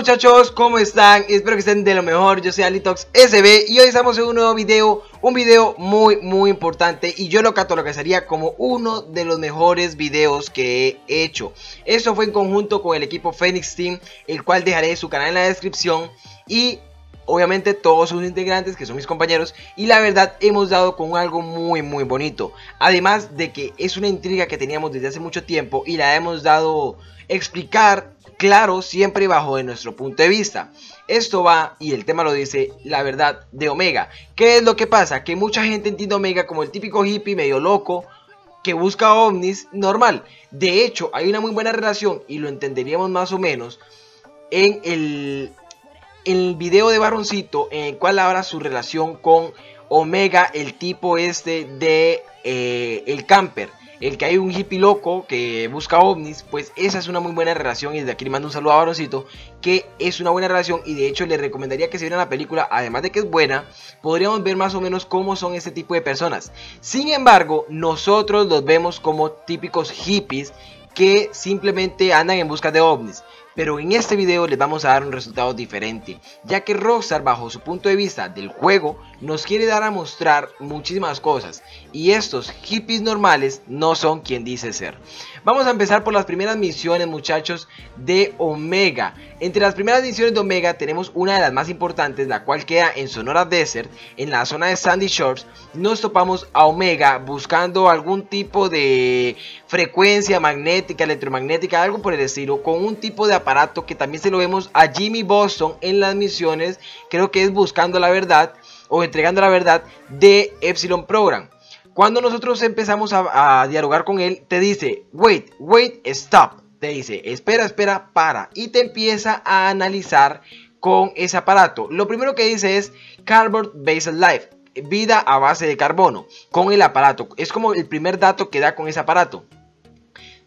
muchachos, ¿cómo están? Espero que estén de lo mejor, yo soy Alitox SB y hoy estamos en un nuevo video, un video muy muy importante y yo lo catalogaría como uno de los mejores videos que he hecho. Esto fue en conjunto con el equipo Phoenix Team, el cual dejaré su canal en la descripción y obviamente todos sus integrantes que son mis compañeros y la verdad hemos dado con algo muy muy bonito además de que es una intriga que teníamos desde hace mucho tiempo y la hemos dado explicar claro siempre bajo de nuestro punto de vista esto va, y el tema lo dice, la verdad de Omega. ¿Qué es lo que pasa? Que mucha gente entiende Omega como el típico hippie medio loco que busca ovnis normal. De hecho, hay una muy buena relación, y lo entenderíamos más o menos, en el, el video de Baroncito en el cual habla su relación con Omega, el tipo este de eh, el camper. El que hay un hippie loco que busca ovnis, pues esa es una muy buena relación. Y desde aquí le mando un saludo a Baroncito, que es una buena relación. Y de hecho le recomendaría que se viera la película, además de que es buena, podríamos ver más o menos cómo son ese tipo de personas. Sin embargo, nosotros los vemos como típicos hippies que simplemente andan en busca de ovnis. Pero en este video les vamos a dar un resultado diferente, ya que Rockstar bajo su punto de vista del juego nos quiere dar a mostrar muchísimas cosas y estos hippies normales no son quien dice ser. Vamos a empezar por las primeras misiones muchachos de Omega. Entre las primeras misiones de Omega tenemos una de las más importantes, la cual queda en Sonora Desert, en la zona de Sandy Shores. Nos topamos a Omega buscando algún tipo de frecuencia magnética, electromagnética, algo por el estilo, con un tipo de aparato que también se lo vemos a Jimmy Boston en las misiones, creo que es buscando la verdad o entregando la verdad de Epsilon Program. Cuando nosotros empezamos a, dialogar con él, te dice, wait, wait, stop. Te dice, espera, espera, para. Y te empieza a analizar con ese aparato. Lo primero que dice es Cardboard Based Life. Vida a base de carbono. Con el aparato. Es como el primer dato que da con ese aparato.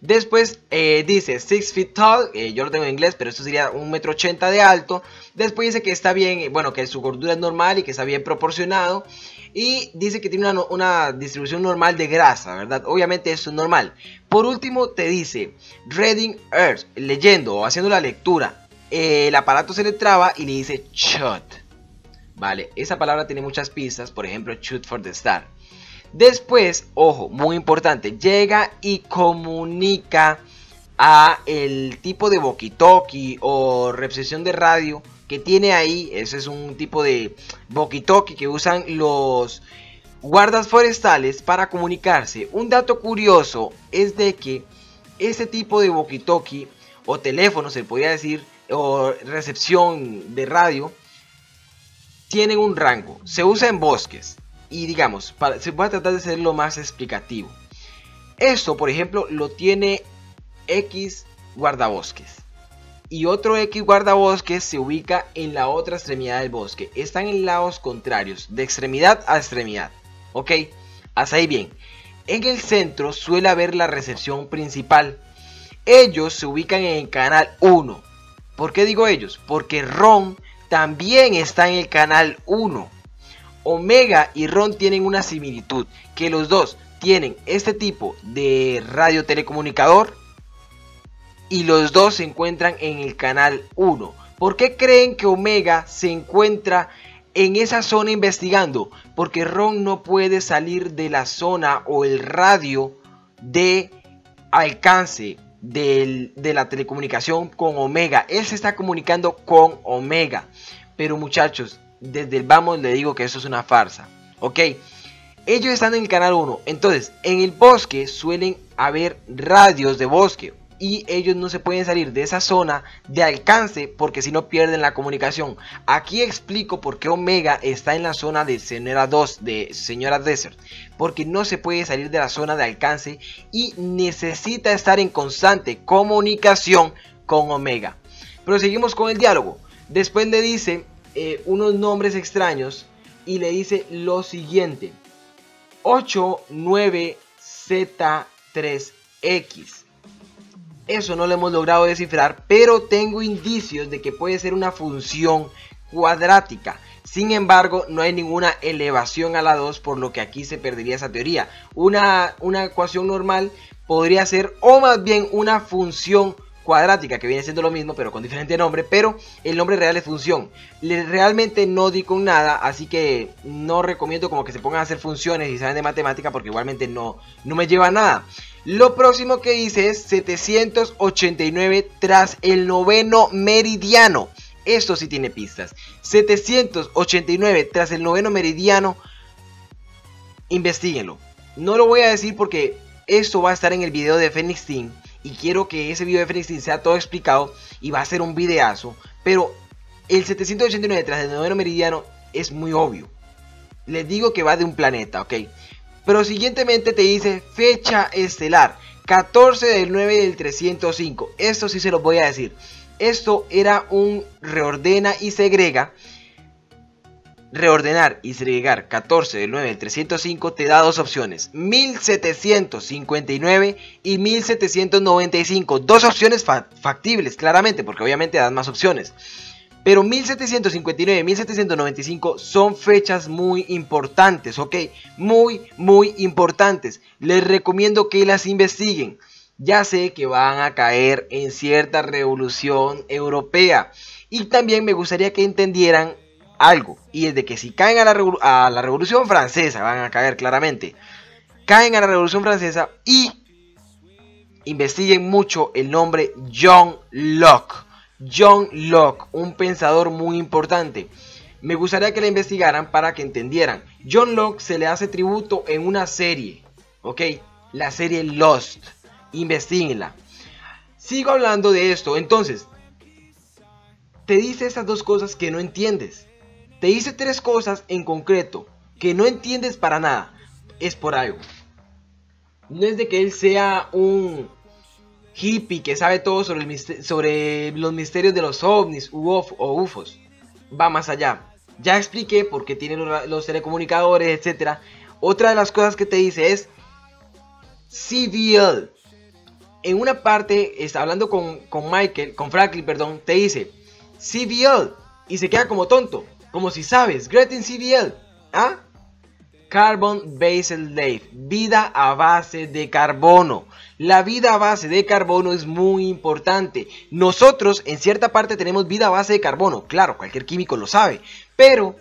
Después eh, dice 6 feet tall, eh, yo lo tengo en inglés, pero esto sería 1,80 metro 80 de alto. Después dice que está bien, bueno, que su gordura es normal y que está bien proporcionado. Y dice que tiene una, distribución normal de grasa, ¿verdad? Obviamente eso es normal. Por último te dice Reading Earth, leyendo o haciendo la lectura. Eh, el aparato se le traba y le dice Shut. Vale, esa palabra tiene muchas pistas, por ejemplo, Shoot for the Star. Después, ojo, muy importante, llega y comunica a el tipo de walkie-talkie o recepción de radio que tiene ahí. Ese es un tipo de walkie-talkie que usan los guardas forestales para comunicarse. Un dato curioso es de que ese tipo de walkie-talkie o teléfono, se podría decir, o recepción de radio, tienen un rango. Se usa en bosques y digamos, para, se va a tratar de ser lo más explicativo. Esto, por ejemplo, lo tiene X guardabosques. Y otro X guardabosques se ubica en la otra extremidad del bosque. Están en lados contrarios, de extremidad a extremidad. ¿Ok? Hasta ahí bien. En el centro suele haber la recepción principal. Ellos se ubican en el canal 1. ¿Por qué digo ellos? Porque Ron también está en el canal 1. Omega y Ron tienen una similitud, que los dos tienen este tipo de radiotelecomunicador y los dos se encuentran en el canal 1. ¿Por qué creen que Omega se encuentra en esa zona investigando? Porque Ron no puede salir de la zona o el radio de alcance de la telecomunicación con Omega. Él se está comunicando con Omega. Pero muchachos, desde el vamos le digo que eso es una farsa. Ok, ellos están en el canal 1. Entonces, en el bosque suelen haber radios de bosque. Y ellos no se pueden salir de esa zona de alcance porque si no pierden la comunicación. Aquí explico por qué Omega está en la zona de Señora 2, de Señora Desert. Porque no se puede salir de la zona de alcance y necesita estar en constante comunicación con Omega. Pero seguimos con el diálogo. Después le dice eh, unos nombres extraños y le dice lo siguiente. 89Z3X. Eso no lo hemos logrado descifrar, pero tengo indicios de que puede ser una función cuadrática. Sin embargo, no hay ninguna elevación a la 2, por lo que aquí se perdería esa teoría. Una, una ecuación normal podría ser, o más bien una función cuadrática, que viene siendo lo mismo, pero con diferente nombre, pero el nombre real es función. realmente no di con nada, así que no recomiendo como que se pongan a hacer funciones y saben de matemática, porque igualmente no, no me lleva a nada. Lo próximo que hice es 789 tras el noveno meridiano. Esto sí tiene pistas. 789 tras el noveno meridiano. Investíguenlo. No lo voy a decir porque esto va a estar en el video de Phoenix Team. Y quiero que ese video de Team sea todo explicado. Y va a ser un videazo. Pero el 789 tras el noveno meridiano es muy obvio. Les digo que va de un planeta, ¿ok? Pero siguientemente te dice fecha estelar. 14 del 9 del 305. Esto sí se los voy a decir. Esto era un reordena y segrega reordenar y segregar 14 del 9 del 305 te da dos opciones, 1759 y 1795. Dos opciones factibles, claramente, porque obviamente dan más opciones. Pero 1759 y 1795 son fechas muy importantes, ¿ok? Muy, muy importantes. Les recomiendo que las investiguen. Ya sé que van a caer en cierta revolución europea. Y también me gustaría que entendieran algo. Y es de que si caen a la, a la Revolución Francesa, van a caer claramente. Caen a la Revolución Francesa y investiguen mucho el nombre John Locke. John Locke, un pensador muy importante. Me gustaría que la investigaran para que entendieran. John Locke se le hace tributo en una serie, ¿ok? La serie Lost. Investíguenla. Sigo hablando de esto. Entonces, te dice esas dos cosas que no entiendes. Te dice tres cosas en concreto que no entiendes para nada. Es por algo. No es de que él sea un hippie que sabe todo sobre, sobre los misterios de los ovnis o ufos. Va más allá. Ya expliqué por qué tiene los, telecomunicadores, etc. Otra de las cosas que te dice es CVL. En una parte, está hablando con, con Michael, con Franklin, perdón, te dice CVL y se queda como tonto. Como si sabes, Gretin CBL. ¿Ah? Carbon Based Life, vida a base de carbono. La vida a base de carbono es muy importante. Nosotros en cierta parte tenemos vida a base de carbono, claro, cualquier químico lo sabe, pero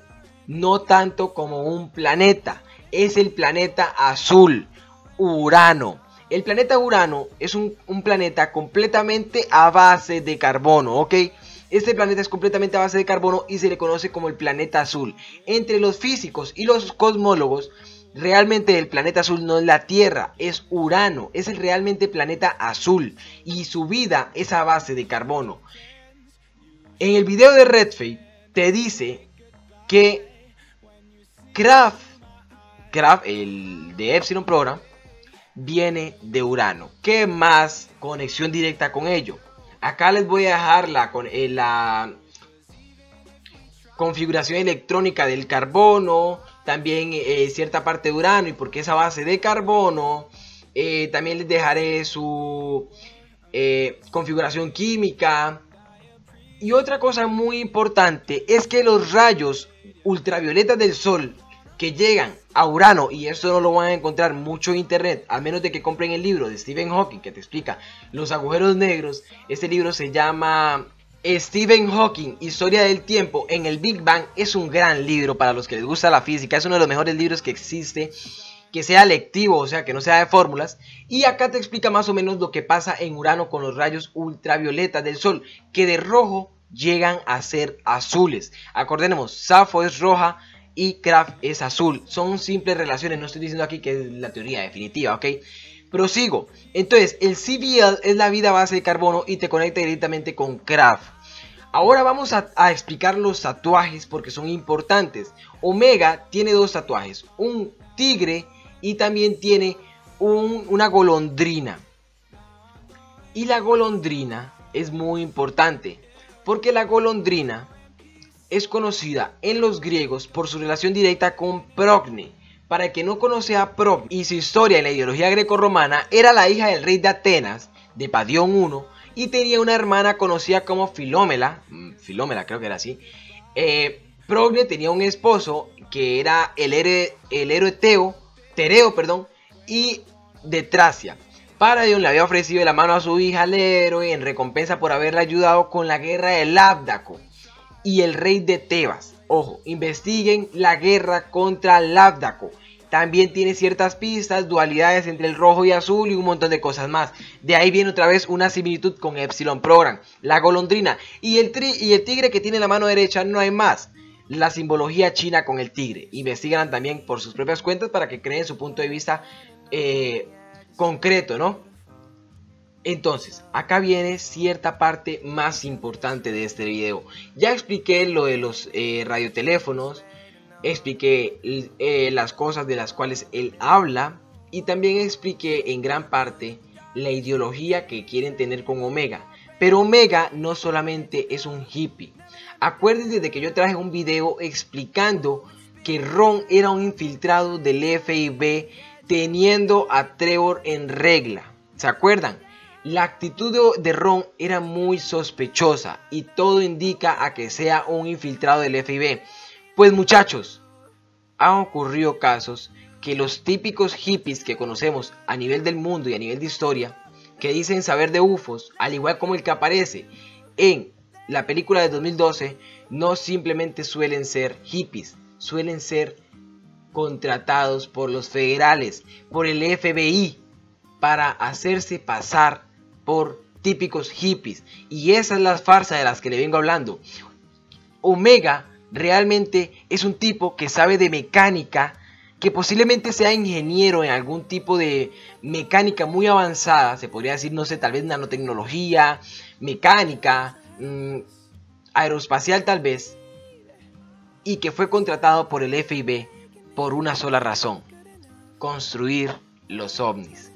no tanto como un planeta. Es el planeta azul, Urano. El planeta Urano es un, un planeta completamente a base de carbono, ¿ok? Este planeta es completamente a base de carbono y se le conoce como el planeta azul. Entre los físicos y los cosmólogos, realmente el planeta azul no es la Tierra, es Urano, es el realmente planeta azul y su vida es a base de carbono. En el video de Redfade te dice que Kraft, Kraft, el de Epsilon Program, viene de Urano. ¿Qué más conexión directa con ello? Acá les voy a dejar la, eh, la configuración electrónica del carbono, también eh, cierta parte de urano y porque esa base de carbono. Eh, también les dejaré su configuración química. Y otra cosa muy importante es que los rayos ultravioletas del sol que llegan a Urano, y esto no lo van a encontrar mucho en internet, a menos de que compren el libro de Stephen Hawking que te explica los agujeros negros. Este libro se llama Stephen Hawking, Historia del Tiempo en el Big Bang. Es un gran libro para los que les gusta la física, es uno de los mejores libros que existe que sea lectivo, o sea, que no sea de fórmulas. Y acá te explica más o menos lo que pasa en Urano con los rayos ultravioletas del Sol, que de rojo llegan a ser azules. Acordemos, Safo es roja, y Kraft es azul. Son simples relaciones, no estoy diciendo aquí que es la teoría definitiva, ¿ok? Prosigo. Entonces, el CBL es la vida base de carbono y te conecta directamente con Kraft. Ahora vamos a, explicar los tatuajes porque son importantes. Omega tiene dos tatuajes, un tigre y también tiene una golondrina. Y la golondrina es muy importante porque la golondrina es conocida en los griegos por su relación directa con Procne. Para el que no conoce a Procne y su historia en la ideología greco-romana, era la hija del rey de Atenas, de Padión I, y tenía una hermana conocida como Filómela, mm, Filómela creo que era así. Eh, Procne tenía un esposo que era el héroe, el Teo, Tereo, perdón, y de Tracia. Paragon le había ofrecido la mano a su hija al héroe en recompensa por haberle ayudado con la guerra de Labdaco y el rey de Tebas. Ojo, investiguen la guerra contra Labdaco. También tiene ciertas pistas, dualidades entre el rojo y azul y un montón de cosas más. De ahí viene otra vez una similitud con Epsilon Program, la golondrina y el, y el tigre que tiene la mano derecha, no hay más. La simbología china con el tigre. Investigan también por sus propias cuentas para que creen su punto de vista eh, concreto, ¿no? Entonces, acá viene cierta parte más importante de este video. Ya expliqué lo de los eh, radioteléfonos, expliqué eh, las cosas de las cuales él habla y también expliqué en gran parte la ideología que quieren tener con Omega. Pero Omega no solamente es un hippie. Acuérdense de que yo traje un video explicando que Ron era un infiltrado del FIB teniendo a Trevor en regla. ¿Se acuerdan? La actitud de Ron era muy sospechosa y todo indica a que sea un infiltrado del FIB. Pues muchachos, han ocurrido casos que los típicos hippies que conocemos a nivel del mundo y a nivel de historia, que dicen saber de UFOs, al igual como el que aparece en la película de 2012, no simplemente suelen ser hippies, suelen ser contratados por los federales, por el FBI, para hacerse pasar por típicos hippies. Y esa es la farsa de las que le vengo hablando. Omega realmente es un tipo que sabe de mecánica, que posiblemente sea ingeniero en algún tipo de mecánica muy avanzada, se podría decir, no sé, tal vez nanotecnología, mecánica, mm, aeroespacial tal vez, y que fue contratado por el FIB por una sola razón, construir los ovnis.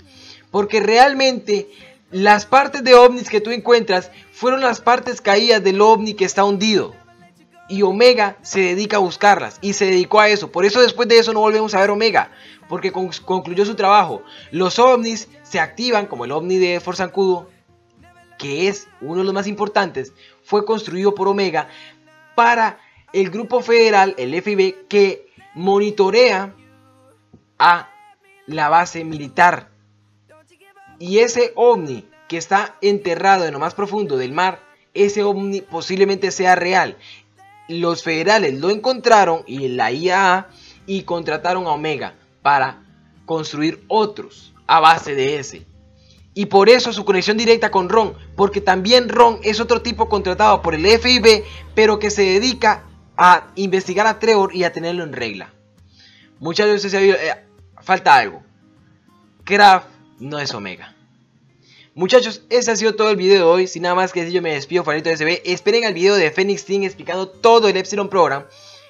Porque realmente las partes de ovnis que tú encuentras fueron las partes caídas del ovni que está hundido. Y Omega se dedica a buscarlas y se dedicó a eso. Por eso después de eso no volvemos a ver Omega, porque concluyó su trabajo. Los ovnis se activan, como el ovni de Forzancudo, que es uno de los más importantes, fue construido por Omega para el grupo federal, el FIB, que monitorea a la base militar. Y ese ovni que está enterrado en lo más profundo del mar, ese ovni posiblemente sea real. Los federales lo encontraron y la IAA y contrataron a Omega para construir otros a base de ese. Y por eso su conexión directa con Ron, porque también Ron es otro tipo contratado por el FIB, pero que se dedica a investigar a Trevor y a tenerlo en regla. Muchas veces se ha eh, falta algo. Kraft no es Omega. Muchachos, ese ha sido todo el video de hoy. Sin nada más que decir, yo me despido, Farito SB. Esperen el video de Phoenix Team explicando todo el Epsilon Program.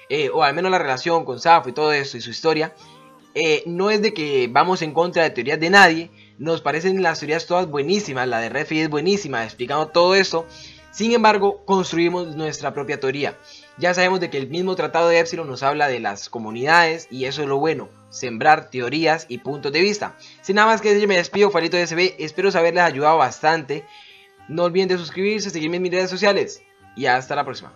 Eh, o al menos la relación con Safo y todo eso y su historia. Eh, no es de que vamos en contra de teorías de nadie. Nos parecen las teorías todas buenísimas. La de Refi es buenísima, explicando todo eso. Sin embargo, construimos nuestra propia teoría. Ya sabemos de que el mismo tratado de Epsilon nos habla de las comunidades y eso es lo bueno, sembrar teorías y puntos de vista. Sin nada más que decir, me despido, Farito de SB, espero haberles ayudado bastante. No olviden de suscribirse, seguirme en mis redes sociales y hasta la próxima.